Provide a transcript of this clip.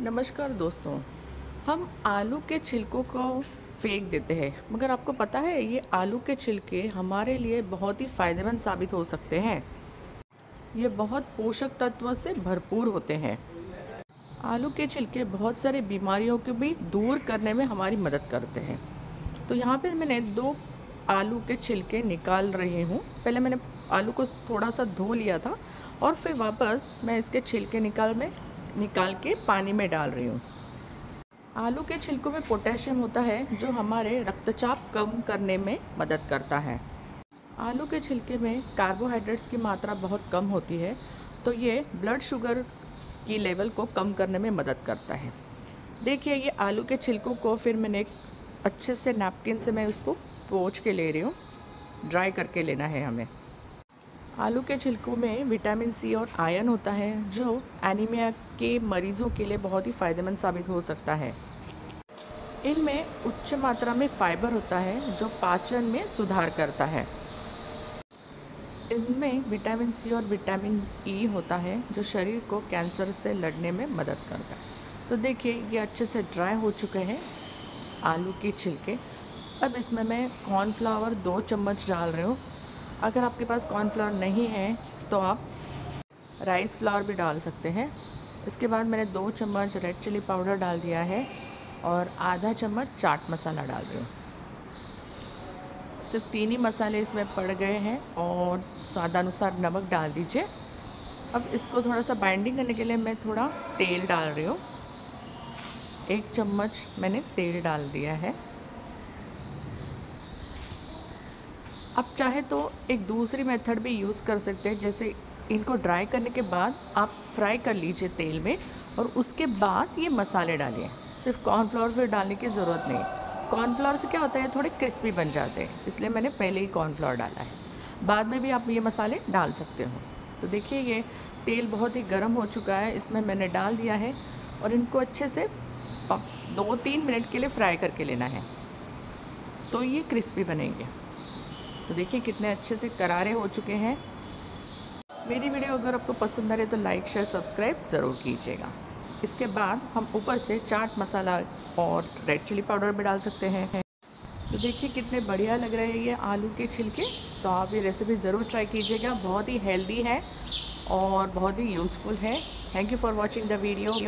नमस्कार दोस्तों। हम आलू के छिलकों को फेंक देते हैं। मगर आपको पता है, ये आलू के छिलके हमारे लिए बहुत ही फ़ायदेमंद साबित हो सकते हैं। ये बहुत पोषक तत्व से भरपूर होते हैं। आलू के छिलके बहुत सारी बीमारियों को भी दूर करने में हमारी मदद करते हैं। तो यहाँ पर मैंने दो आलू के छिलके निकाल रही हूँ। पहले मैंने आलू को थोड़ा सा धो लिया था और फिर वापस मैं इसके छिलके निकाल में निकाल के पानी में डाल रही हूँ। आलू के छिलकों में पोटेशियम होता है, जो हमारे रक्तचाप कम करने में मदद करता है। आलू के छिलके में कार्बोहाइड्रेट्स की मात्रा बहुत कम होती है तो ये ब्लड शुगर की लेवल को कम करने में मदद करता है। देखिए, ये आलू के छिलकों को फिर मैंने अच्छे से नैपकिन से मैं उसको पोछ के ले रही हूँ। ड्राई करके लेना है हमें। आलू के छिलकों में विटामिन सी और आयरन होता है, जो एनीमिया के मरीज़ों के लिए बहुत ही फ़ायदेमंद साबित हो सकता है। इनमें उच्च मात्रा में फाइबर होता है, जो पाचन में सुधार करता है। इनमें विटामिन सी और विटामिन ई e होता है, जो शरीर को कैंसर से लड़ने में मदद करता है। तो देखिए, ये अच्छे से ड्राई हो चुके हैं आलू के छिलके। अब इसमें मैं कॉर्नफ्लावर दो चम्मच डाल रही हूँ। अगर आपके पास कॉर्नफ्लावर नहीं है तो आप राइस फ्लावर भी डाल सकते हैं। इसके बाद मैंने दो चम्मच रेड चिली पाउडर डाल दिया है और आधा चम्मच चाट मसाला डाल रही सिर्फ़ तीन ही मसाले इसमें पड़ गए हैं और स्वादानुसार नमक डाल दीजिए। अब इसको थोड़ा सा बाइंडिंग करने के लिए मैं थोड़ा तेल डाल रही हूँ। एक चम्मच मैंने तेल डाल दिया है। आप चाहे तो एक दूसरी मेथड भी यूज़ कर सकते हैं, जैसे इनको ड्राई करने के बाद आप फ्राई कर लीजिए तेल में और उसके बाद ये मसाले डालिए। सिर्फ़ कॉर्नफ्लावर फिर डालने की ज़रूरत नहीं। कॉर्नफ्लावर से क्या होता है थोड़े क्रिस्पी बन जाते हैं, इसलिए मैंने पहले ही कॉर्नफ्लावर डाला है। बाद में भी आप ये मसाले डाल सकते हो। तो देखिए ये तेल बहुत ही गर्म हो चुका है, इसमें मैंने डाल दिया है और इनको अच्छे से दो तीन मिनट के लिए फ्राई करके लेना है। तो ये क्रिस्पी बनेंगे। तो देखिए कितने अच्छे से करारे हो चुके हैं। मेरी वीडियो अगर आपको पसंद आ रही है तो लाइक शेयर सब्सक्राइब ज़रूर कीजिएगा। इसके बाद हम ऊपर से चाट मसाला और रेड चिली पाउडर भी डाल सकते हैं। तो देखिए कितने बढ़िया लग रहे हैं ये आलू के छिलके। तो आप ये रेसिपी ज़रूर ट्राई कीजिएगा। बहुत ही हेल्दी है और बहुत ही यूज़फुल है। Thank you for watching the video